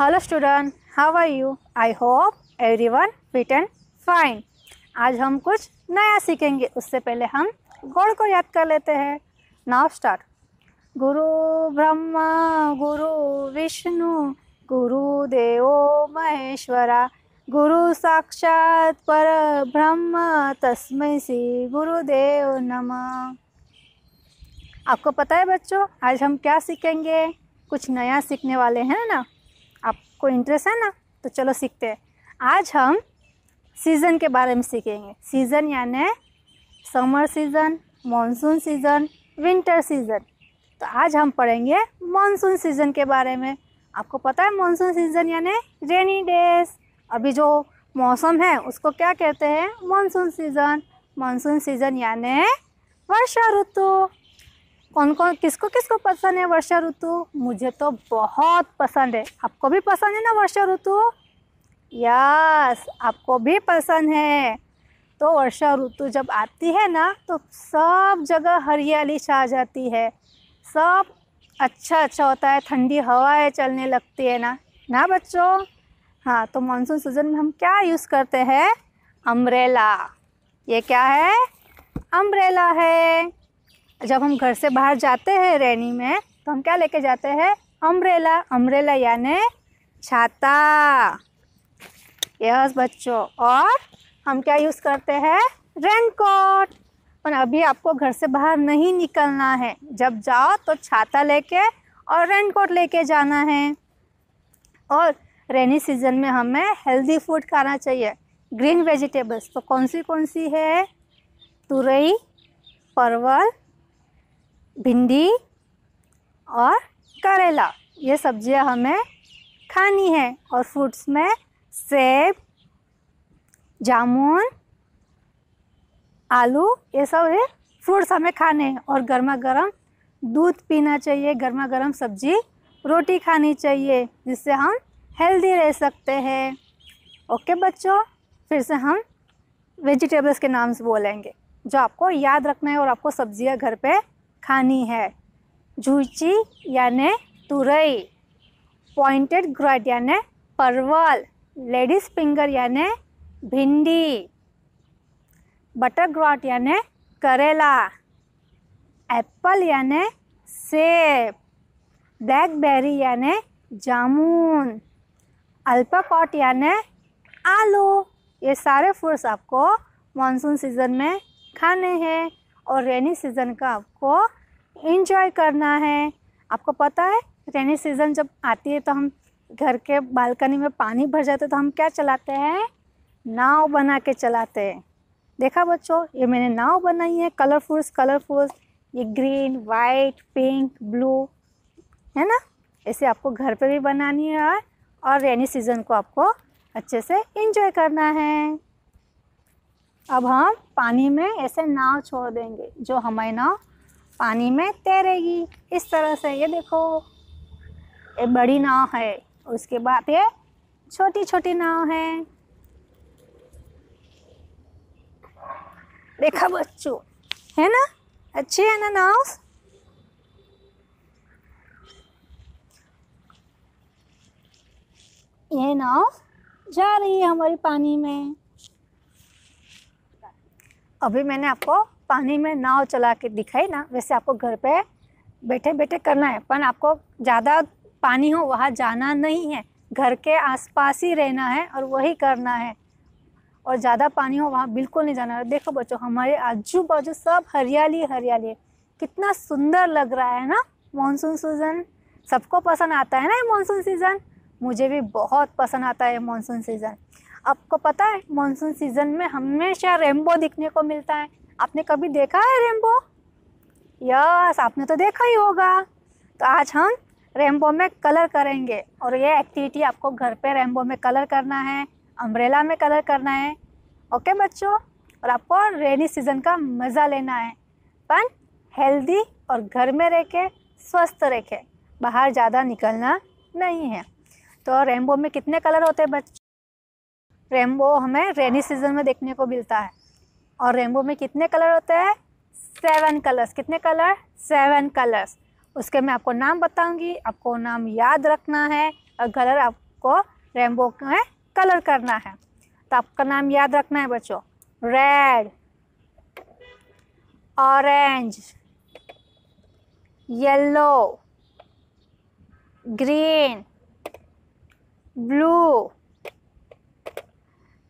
Hello student how are you I hope everyone fit and fine आज हम कुछ नया सीखेंगे। उससे पहले हम गॉड को याद कर लेते हैं। नाउ स्टार्ट गुरु ब्रह्मा, गुरु विष्णु, गुरु देवो महेश्वरा, गुरु साक्षात पर ब्रह्म, तस्मै श्री गुरुदेव नमः। आपको पता है बच्चों, आज हम क्या सीखेंगे? कुछ नया सीखने वाले हैं ना? आपको इंटरेस्ट है ना तो चलो सीखते हैं। आज हम सीज़न के बारे में सीखेंगे। सीज़न यानी summer season monsoon season winter season तो आज हम पढ़ेंगे मानसून सीज़न के बारे में। आपको पता है मानसून सीज़न यानी रेनी डेज़ अभी जो मौसम है, उसको क्या कहते हैं? मानसून सीज़न मानसून सीज़न यानी वर्षा ऋतु। कौन कौन, किसको किसको पसंद है वर्षा ऋतु? मुझे तो बहुत पसंद है। आपको भी पसंद है ना वर्षा ऋतु? यस आपको भी पसंद है। तो वर्षा ऋतु जब आती है ना तो सब जगह हरियाली छा जाती है। सब अच्छा अच्छा होता है। ठंडी हवाएँ चलने लगती है ना। ना बच्चों? हाँ तो मानसून सीज़न में हम क्या यूज़ करते हैं? अम्ब्रेला ये क्या है? अम्ब्रेला है। जब हम घर से बाहर जाते हैं रैनी में तो हम क्या लेके जाते हैं? अम्ब्रेला। अम्ब्रेला यानी छाता। यस बच्चों, और हम क्या यूज़ करते हैं? रेनकोट। पर अभी आपको घर से बाहर नहीं निकलना है। जब जाओ तो छाता लेके और रेनकोट लेके जाना है। और रेनी सीज़न में हमें हेल्दी फ़ूड खाना चाहिए। ग्रीन वेजिटेबल्स तो कौन सी कौन सी है? तुरई, परवल भिंडी और करेला। ये सब्ज़ियाँ हमें खानी है और फ्रूट्स में सेब, जामुन, आलू, ये सब है फ्रूट्स हमें खाने हैं और गर्मा गर्म दूध पीना चाहिए गर्मा गर्म सब्ज़ी, रोटी खानी चाहिए, जिससे हम हेल्दी रह सकते हैं। ओके बच्चों, फिर से हम वेजिटेबल्स के नाम से बोलेंगे, जो आपको याद रखना है और आपको सब्ज़ियाँ घर पे खानी है। झूची यानी तुरई पॉइंटेड ग्रॉड यानी परवल लेडीज़ फिंगर यानी भिंडी बटर ग्रॉट यानी करेला एप्पल यानी सेब ब्लैकबेरी यानी जामुन अल्पाकॉट यानी आलू। ये सारे फ्रूट्स आपको मानसून सीज़न में खाने हैं। और रेनी सीज़न का आपको इंजॉय करना है। आपको पता है रेनी सीज़न जब आती है तो हम घर के बालकनी में पानी भर जाते तो हम क्या चलाते हैं? नाव बना के चलाते हैं। देखा बच्चों, ये मैंने नाव बनाई है कलरफुल्स कलरफुल्स ये ग्रीन वाइट पिंक ब्लू है ना? ऐसे आपको घर पे भी बनानी है और रेनी सीज़न को आपको अच्छे से इंजॉय करना है। अब हम पानी में ऐसे नाव छोड़ देंगे, जो हमारी नाव पानी में तैरेगी। इस तरह से, ये देखो, ये बड़ी नाव है। उसके बाद ये छोटी छोटी नाव है। देखा बच्चों, है ना? अच्छी है ना नाव? ये नाव जा रही है हमारी पानी में। अभी मैंने आपको पानी में नाव चला के दिखाई ना, वैसे आपको घर पे बैठे बैठे करना है, पर आपको ज़्यादा पानी हो, वहाँ जाना नहीं है। घर के आसपास ही रहना है और वही करना है। और ज़्यादा पानी हो, वहाँ बिल्कुल नहीं जाना है। देखो बच्चों, हमारे आजू बाजू सब हरियाली हरियाली है। कितना सुंदर लग रहा है ना मानसून सीज़न सबको पसंद आता है ना ये मानसून सीज़न मुझे भी बहुत पसंद आता है मानसून सीज़न आपको पता है मानसून सीज़न में हमेशा रेनबो दिखने को मिलता है। आपने कभी देखा है रेनबो यस आपने तो देखा ही होगा। तो आज हम रेनबो में कलर करेंगे और ये एक्टिविटी आपको घर पे रेनबो में कलर करना है अम्ब्रेला में कलर करना है। ओके बच्चों? और आपको रेनी सीज़न का मज़ा लेना है। पर हेल्दी और घर में रह के स्वस्थ रह बाहर ज़्यादा निकलना नहीं है। तो रेनबो में कितने कलर होते हैं बच्चों? रेनबो हमें रेनी सीज़न में देखने को मिलता है। और रेनबो में कितने कलर होते हैं? Seven colours. कितने कलर? Seven colours. उसके मैं आपको नाम बताऊँगी, आपको नाम याद रखना है, और कलर आपको रेनबो में कलर करना है। तो आपका नाम याद रखना है बच्चों। Red, orange, yellow, green, blue.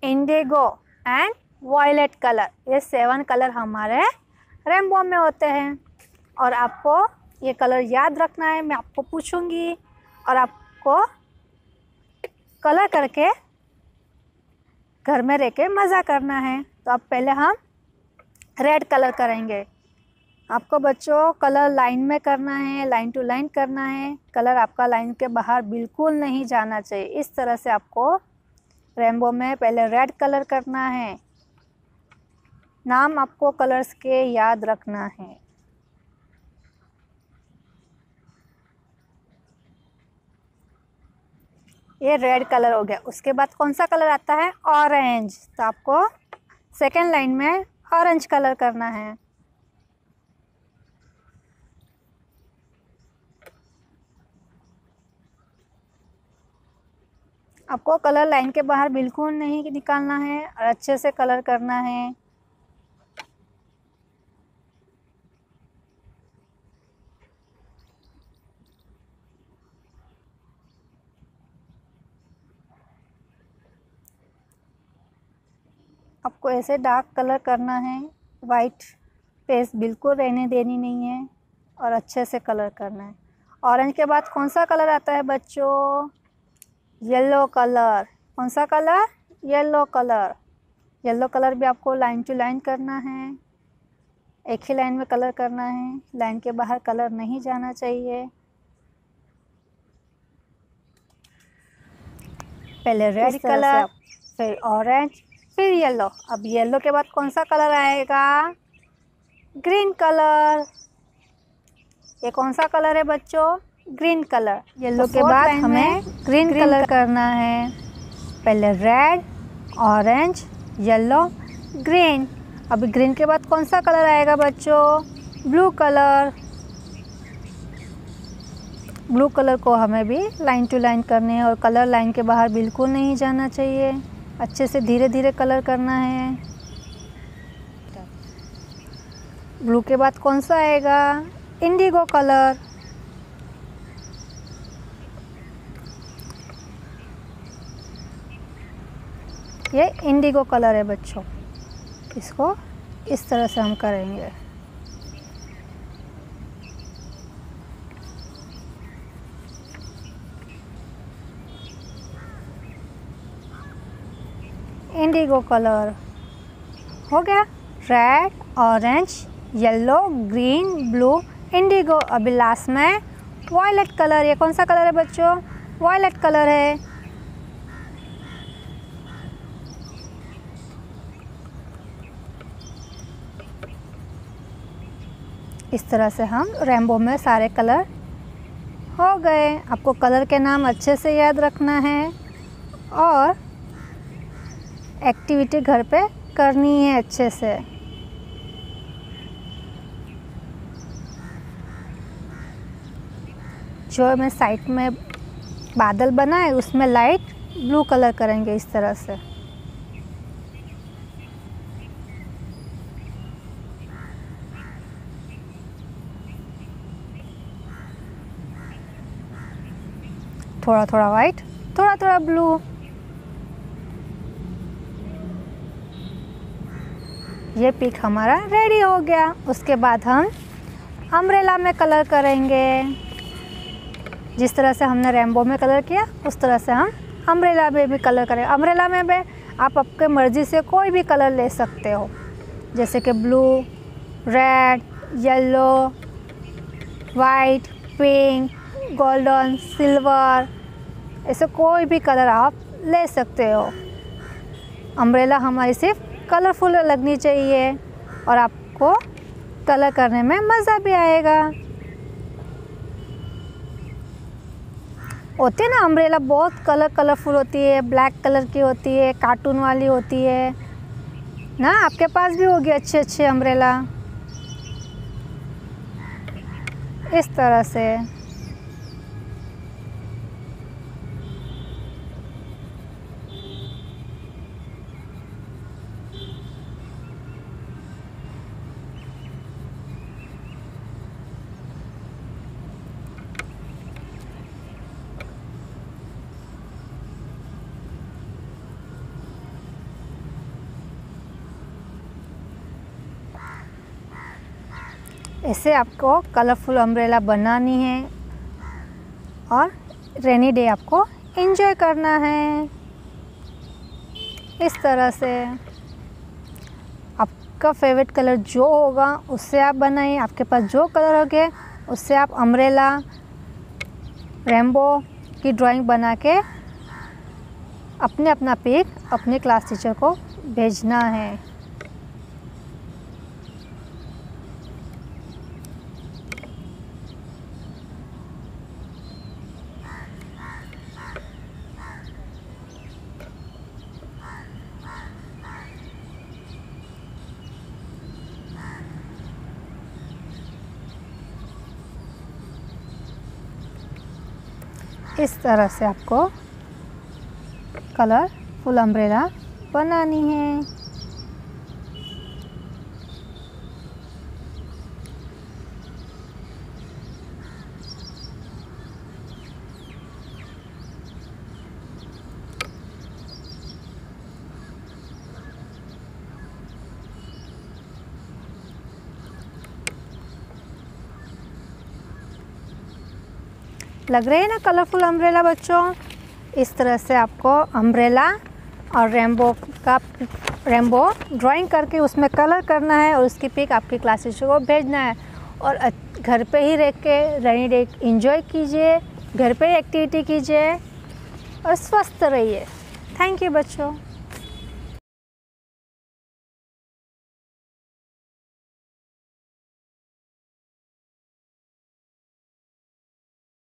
Indigo and violet colour. ये सेवन कलर हमारे रेनबो में होते हैं। और आपको ये कलर याद रखना है, मैं आपको पूछूँगी। और आपको कलर करके घर में रह के मज़ा करना है। तो अब पहले हम रेड कलर करेंगे। आपको बच्चों, कलर लाइन में करना है, लाइन टू लाइन करना है। कलर आपका लाइन के बाहर बिल्कुल नहीं जाना चाहिए। इस तरह से आपको रेनबो में पहले रेड कलर करना है। नाम आपको कलर्स के याद रखना है। ये रेड कलर हो गया। उसके बाद कौन सा कलर आता है? ऑरेंज। तो आपको सेकेंड लाइन में ऑरेंज कलर करना है। आपको कलर लाइन के बाहर बिल्कुल नहीं निकालना है और अच्छे से कलर करना है। आपको ऐसे डार्क कलर करना है वाइट पेस बिल्कुल रहने देनी नहीं है और अच्छे से कलर करना है। ऑरेंज के बाद कौन सा कलर आता है बच्चों? येलो कलर कौन सा colour yellow colour yellow colour भी आपको लाइन टू लाइन करना है। एक ही लाइन में कलर करना है। लाइन के बाहर कलर नहीं जाना चाहिए। पहले रेड कलर फिर ऑरेंज फिर येलो अब येलो के बाद कौन सा कलर आएगा? ग्रीन कलर ये कौन सा कलर है बच्चों? Green colour. येलो के बाद हमें ग्रीन कलर करना है। पहले रेड ऑरेंज येलो ग्रीन। अभी ग्रीन के बाद कौन सा कलर आएगा बच्चों? Blue colour. ब्लू कलर को हमें भी लाइन टू लाइन करने हैं और कलर लाइन के बाहर बिल्कुल नहीं जाना चाहिए। अच्छे से धीरे धीरे कलर करना है। ब्लू के बाद कौन सा आएगा? Indigo colour. ये इंडिगो कलर है बच्चों। इसको इस तरह से हम करेंगे। इंडिगो कलर हो गया। Red orange yellow green blue indigo अभी लास्ट में वॉयलेट कलर ये कौन सा कलर है बच्चों? वॉयलेट कलर है। इस तरह से हम रेनबो में सारे कलर हो गए। आपको कलर के नाम अच्छे से याद रखना है और एक्टिविटी घर पे करनी है अच्छे से। जो मैं साइड में बादल बनाए उसमें लाइट ब्लू कलर करेंगे इस तरह से। थोड़ा थोड़ा वाइट थोड़ा थोड़ा ब्लू ये पिक हमारा रेडी हो गया। उसके बाद हम अम्ब्रेला में कलर करेंगे। जिस तरह से हमने रेम्बो में कलर किया, उस तरह से हम अम्ब्रेला में भी कलर करें। अम्ब्रेला में भी आप आपके मर्ज़ी से कोई भी कलर ले सकते हो। जैसे कि blue red yellow white pink golden silver ऐसे कोई भी कलर आप ले सकते हो। अम्ब्रेला हमारी सिर्फ़ कलरफुल लगनी चाहिए और आपको कलर करने में मज़ा भी आएगा। होती है ना अम्ब्रेला बहुत कलर कलरफुल होती है ब्लैक कलर की होती है कार्टून वाली होती है। ना, आपके पास भी होगी अच्छे अच्छे अम्ब्रेला इस तरह से। ऐसे आपको कलरफुल अम्ब्रेला बनानी है और रेनी डे आपको इन्जॉय करना है। इस तरह से आपका फेवरेट कलर जो होगा उससे आप बनाइए। आपके पास जो कलर हो गए उससे आप अम्ब्रेला रेम्बो की ड्राइंग बना के अपने अपना पिक अपने क्लास टीचर को भेजना है। इस तरह से आपको कलर फुल अम्ब्रेला बनानी है। लग रहे हैं ना कलरफुल अम्ब्रेला बच्चों? इस तरह से आपको अम्ब्रेला और रेम्बो का रेम्बो ड्राइंग करके उसमें कलर करना है और उसकी पिक आपकी क्लास टीचर को भेजना है। और घर पे ही रह के रेनी डे इंजॉय कीजिए, घर पे ही एक्टिविटी कीजिए और स्वस्थ रहिए। थैंक यू बच्चों।